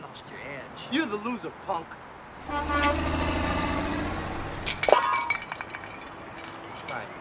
You lost your edge. You're the loser, punk. That's right.